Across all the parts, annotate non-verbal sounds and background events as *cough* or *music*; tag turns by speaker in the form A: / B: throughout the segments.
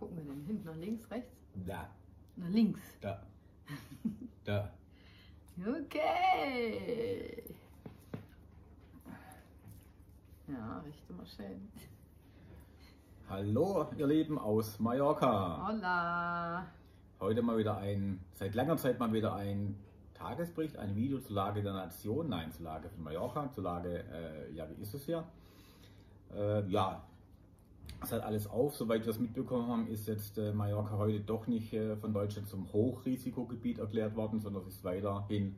A: gucken wir denn hin? Nach links, rechts?
B: Da,
A: Nach links.
B: da, da.
A: Okay. Ja, richte mal schön.
B: Hallo, ihr Lieben aus Mallorca.
A: Hola.
B: Heute mal wieder ein, seit langer Zeit mal wieder ein Tagesbericht, ein Video zur Lage der Nation, nein, zur Lage von Mallorca, zur Lage, äh, ja, wie ist es hier? Äh, ja, es hat alles auf, soweit wir es mitbekommen haben, ist jetzt äh, Mallorca heute doch nicht äh, von Deutschland zum Hochrisikogebiet erklärt worden, sondern es ist weiterhin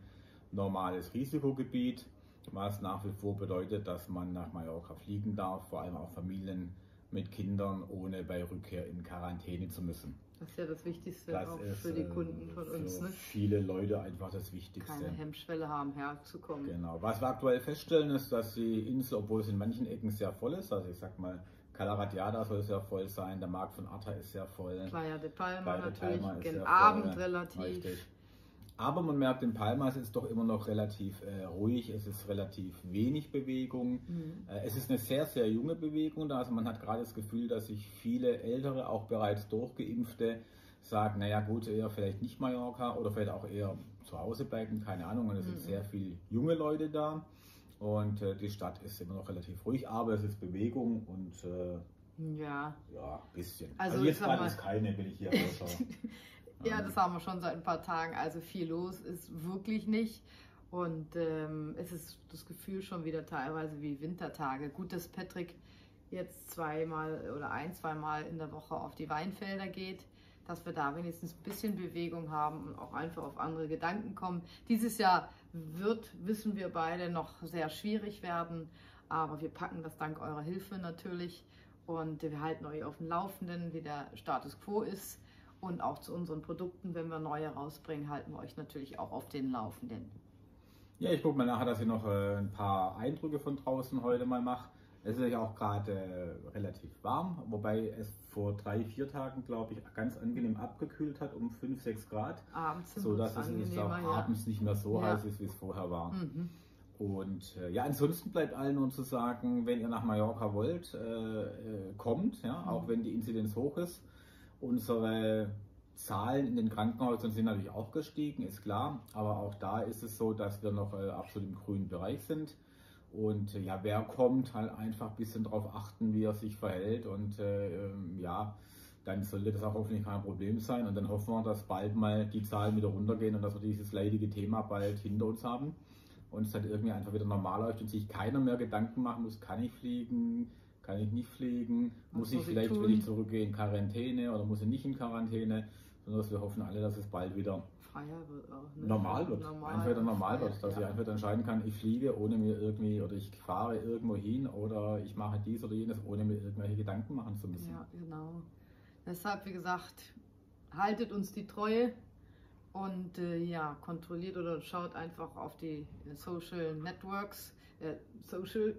B: normales Risikogebiet, was nach wie vor bedeutet, dass man nach Mallorca fliegen darf, vor allem auch Familien mit Kindern, ohne bei Rückkehr in Quarantäne zu müssen.
A: Das ist ja das Wichtigste
B: Das
A: auch
B: ist
A: für die
B: äh,
A: Kunden von uns. Ne?
B: viele Leute einfach das Wichtigste.
A: Keine Hemmschwelle haben, herzukommen.
B: Genau. Was wir aktuell feststellen, ist, dass die Insel, obwohl es in manchen Ecken sehr voll ist, also ich sag mal, Calaratiada soll sehr voll sein, der Markt von Arta ist sehr voll.
A: Playa de Palma
B: Playa de
A: natürlich,
B: Palma ist sehr
A: Abend
B: voll,
A: relativ.
B: Richtig. Aber man merkt, in Palma es ist doch immer noch relativ äh, ruhig, es ist relativ wenig Bewegung.
A: Mhm.
B: Äh, es ist eine sehr, sehr junge Bewegung da. Also man hat gerade das Gefühl, dass sich viele ältere, auch bereits durchgeimpfte, sagen, naja gut, eher vielleicht nicht Mallorca oder vielleicht auch eher zu Hause bleiben, keine Ahnung. Und es sind
A: Mhm.
B: sehr viele junge Leute da. Und äh, die Stadt ist immer noch relativ ruhig, aber es ist Bewegung und äh,
A: Ja.
B: ja, ein bisschen.
A: Also
B: Also, jetzt gerade ist keine, will ich hier *laughs* rausschauen.
A: Ja, das haben wir schon seit ein paar Tagen. Also viel los ist wirklich nicht. Und ähm, es ist das Gefühl schon wieder teilweise wie Wintertage. Gut, dass Patrick jetzt zweimal oder ein, zweimal in der Woche auf die Weinfelder geht, dass wir da wenigstens ein bisschen Bewegung haben und auch einfach auf andere Gedanken kommen. Dieses Jahr wird, wissen wir beide, noch sehr schwierig werden, aber wir packen das dank eurer Hilfe natürlich und wir halten euch auf dem Laufenden, wie der Status quo ist. Und auch zu unseren Produkten, wenn wir neue rausbringen, halten wir euch natürlich auch auf den Laufenden.
B: Ja, ich gucke mal nachher, dass ich noch äh, ein paar Eindrücke von draußen heute mal mache. Es ist ja auch gerade äh, relativ warm, wobei es vor drei, vier Tagen, glaube ich, ganz angenehm abgekühlt hat um 5, 6 Grad,
A: Abends sind
B: so dass
A: es
B: jetzt auch
A: ja.
B: abends nicht mehr so
A: Ja.
B: heiß ist, wie es vorher war.
A: Mhm.
B: Und äh, ja, ansonsten bleibt allen nur zu sagen, wenn ihr nach Mallorca wollt, äh, äh, kommt, ja, auch
A: Mhm.
B: wenn die Inzidenz hoch ist. Unsere Zahlen in den Krankenhäusern sind natürlich auch gestiegen, ist klar, aber auch da ist es so, dass wir noch äh, absolut im grünen Bereich sind. Und äh, ja, wer kommt, halt einfach ein bisschen darauf achten, wie er sich verhält und äh, ähm, ja, dann sollte das auch hoffentlich kein Problem sein. Und dann hoffen wir, dass bald mal die Zahlen wieder runtergehen und dass wir dieses leidige Thema bald hinter uns haben und es dann irgendwie einfach wieder normal läuft und sich keiner mehr Gedanken machen muss, kann ich fliegen, kann ich nicht fliegen,
A: Was
B: muss ich vielleicht,
A: tun?
B: will ich zurückgehen in Quarantäne oder muss ich nicht in Quarantäne, sondern dass wir hoffen alle, dass es bald wieder
A: Freier wird auch. ne?
B: normal wird,
A: Normal,
B: einfach wieder normal
A: freier,
B: wird, dass ich
A: ja.
B: einfach entscheiden kann, ich fliege ohne mir irgendwie oder ich fahre irgendwo hin oder ich mache dies oder jenes, ohne mir irgendwelche Gedanken machen zu müssen.
A: Ja, genau. Deshalb, wie gesagt, haltet uns die Treue und äh, ja, kontrolliert oder schaut einfach auf die äh, Social Networks, äh, Social,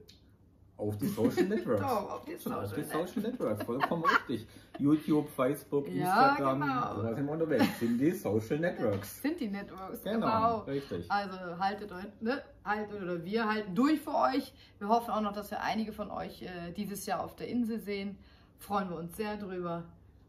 B: Auf die Social *laughs* Networks.
A: Doch, auf die
B: Schon auf
A: Social
B: die Social Networks, vollkommen richtig. YouTube, Facebook,
A: Ja,
B: Instagram,
A: genau.
B: da sind wir unterwegs, sind die Social Networks.
A: sind die Networks,
B: Genau,
A: genau.
B: richtig.
A: Also haltet euch, ne, haltet oder wir halten durch für euch. Wir hoffen auch noch, dass wir einige von euch äh, dieses Jahr auf der Insel sehen. Freuen wir uns sehr drüber.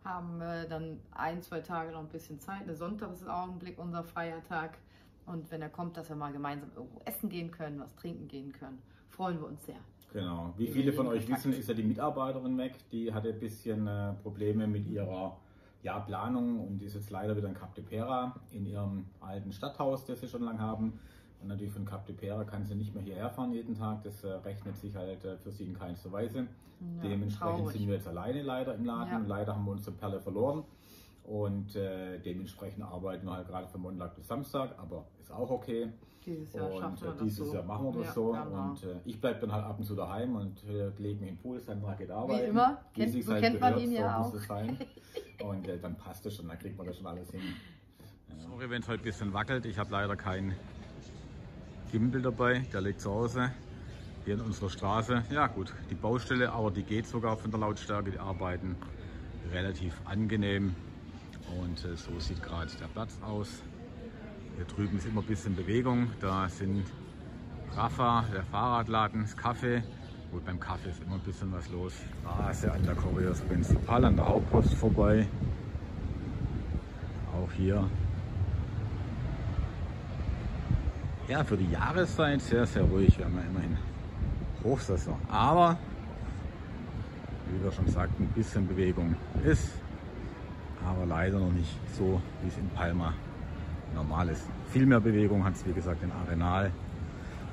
A: Haben äh, dann ein, zwei Tage noch ein bisschen Zeit. Der Sonntag ist im Augenblick unser Feiertag. Und wenn er kommt, dass wir mal gemeinsam irgendwo essen gehen können, was trinken gehen können, freuen wir uns sehr.
B: Genau. Wie
A: Wir
B: viele von euch wissen, ist ja die Mitarbeiterin weg. Die hatte ein bisschen äh, Probleme mit ihrer ja, Planung und ist jetzt leider wieder in Cap de Pera in ihrem alten Stadthaus, das sie schon lange haben. Und natürlich von Cap de Pera kann sie nicht mehr hierher fahren jeden Tag. Das äh, rechnet sich halt äh, für sie in keinster Weise.
A: Ja,
B: Dementsprechend
A: traurig.
B: sind wir jetzt alleine leider im Laden.
A: Ja.
B: Leider haben wir unsere Perle verloren. Und äh, dementsprechend arbeiten wir halt gerade von Montag bis Samstag, aber ist auch okay.
A: Dieses Jahr
B: und
A: schaffen wir
B: äh,
A: das
B: dieses
A: so.
B: Jahr machen wir das
A: Ja,
B: so.
A: genau.
B: Und äh, ich bleibe dann halt ab und zu daheim und äh, lege mich im Pool, Sandra geht arbeiten.
A: immer.
B: Wie
A: Kennt-
B: sich's
A: so kennt man
B: gehört,
A: ihn ja
B: so muss
A: auch.
B: es sein. Und äh, dann passt es schon, dann kriegt man das schon alles hin. Sorry, wenn es heute ein bisschen wackelt. Ich habe leider keinen Gimbal dabei, der liegt zu Hause. Hier in unserer Straße. Ja gut, die Baustelle, aber die geht sogar von der Lautstärke. Die arbeiten relativ angenehm. Und äh, so sieht gerade der Platz aus. Hier drüben ist immer ein bisschen Bewegung. Da sind Rafa, der Fahrradladen, das Kaffee Gut, beim Kaffee ist immer ein bisschen was los. Straße an der Correos Principal, an der Hauptpost vorbei. Auch hier. Ja, für die Jahreszeit sehr, sehr ruhig. Wir haben ja immerhin Hochsaison. Aber, wie wir schon sagten, ein bisschen Bewegung ist. Aber leider noch nicht so, wie es in Palma normal ist. Viel mehr Bewegung hat es, wie gesagt, in Arenal,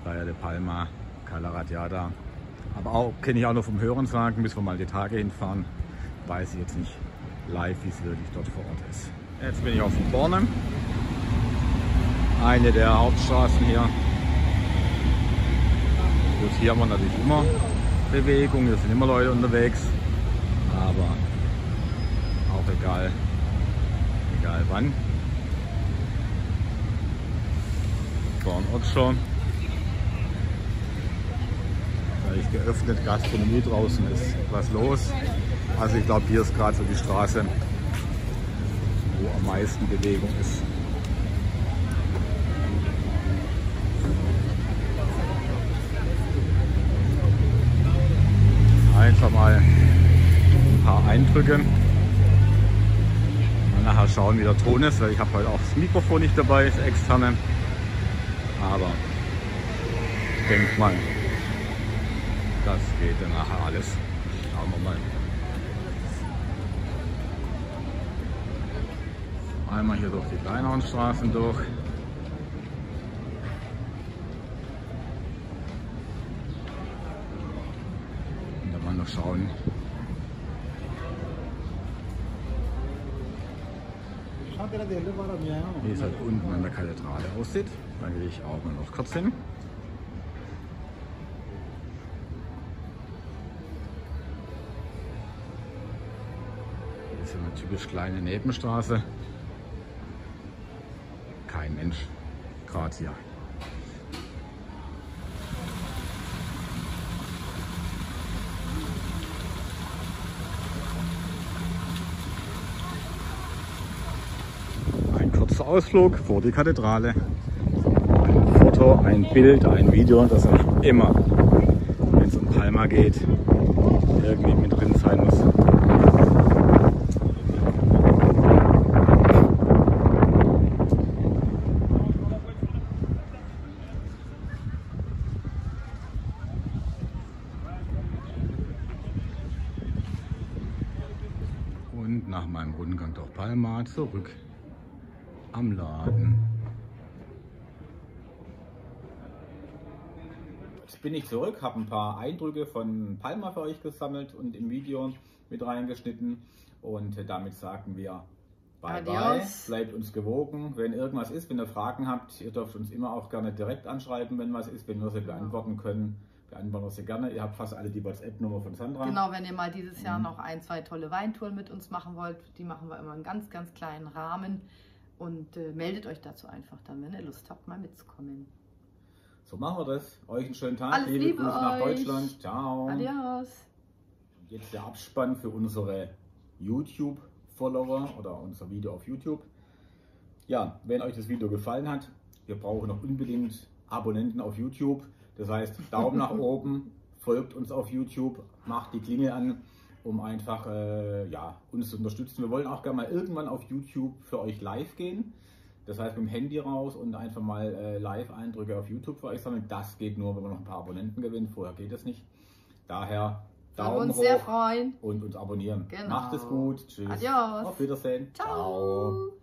B: Playa de Palma, Calaratiada. Aber auch kenne ich auch noch vom Hören sagen, bis wir mal die Tage hinfahren, weiß ich jetzt nicht live, wie es wirklich dort vor Ort ist. Jetzt bin ich auf dem Bornem, eine der Hauptstraßen hier. Gut, hier haben wir natürlich immer Bewegung, hier sind immer Leute unterwegs, aber auch egal, egal wann. Auch schon gleich geöffnet, Gastronomie draußen ist was los. Also ich glaube, hier ist gerade so die Straße, wo am meisten Bewegung ist. Einfach mal ein paar Eindrücke. Nachher schauen, wie der Ton ist, weil ich habe heute auch das Mikrofon nicht dabei, das externe. Aber ich denke mal, das geht dann nachher alles. Schauen wir mal. Einmal hier durch die kleineren Straßen durch. Und dann mal noch schauen, wie es halt unten an der Kathedrale aussieht. Da gehe ich auch mal noch kurz hin. ist eine typisch kleine Nebenstraße. Kein Mensch, gerade hier. Kurzer Ausflug vor die Kathedrale. Ein Foto, ein Bild, ein Video, das euch immer, wenn es um Palma geht, irgendwie mit drin sein muss. und nach meinem Rundgang durch Palma zurück am Laden. Jetzt bin ich zurück, habe ein paar Eindrücke von Palma für euch gesammelt und im Video mit reingeschnitten und damit sagen wir Bye bye, bleibt uns gewogen. Wenn irgendwas ist, wenn ihr Fragen habt, ihr dürft uns immer auch gerne direkt anschreiben, wenn was ist, wenn wir sie beantworten können beantworten wir sie gerne. Ihr habt fast alle die WhatsApp-Nummer von Sandra.
A: Genau, wenn ihr mal dieses Jahr mhm. noch ein, zwei tolle Weintouren mit uns machen wollt, die machen wir immer in ganz, ganz kleinen Rahmen. Und äh, meldet euch dazu einfach dann, wenn ihr Lust habt, mal mitzukommen.
B: So machen wir das. Euch einen schönen Tag.
A: Alles Liebe, Liebe Grüße nach
B: Deutschland. Ciao.
A: Adios.
B: Jetzt der Abspann für unsere YouTube-Follower oder unser Video auf YouTube. Ja, wenn euch das Video gefallen hat, wir brauchen noch unbedingt Abonnenten auf YouTube. Das heißt, Daumen nach *laughs* oben, folgt uns auf YouTube, macht die Klingel an, um einfach äh, ja, uns zu unterstützen. Wir wollen auch gerne mal irgendwann auf YouTube für euch live gehen. Das heißt, mit dem Handy raus und einfach mal äh, Live-Eindrücke auf YouTube für euch sammeln. Das geht nur, wenn wir noch ein paar Abonnenten gewinnen. Vorher geht das nicht. Daher Daumen uns
A: hoch und
B: uns abonnieren.
A: Genau.
B: Macht es gut.
A: Tschüss. Adios.
B: Auf Wiedersehen.
A: Ciao. Ciao.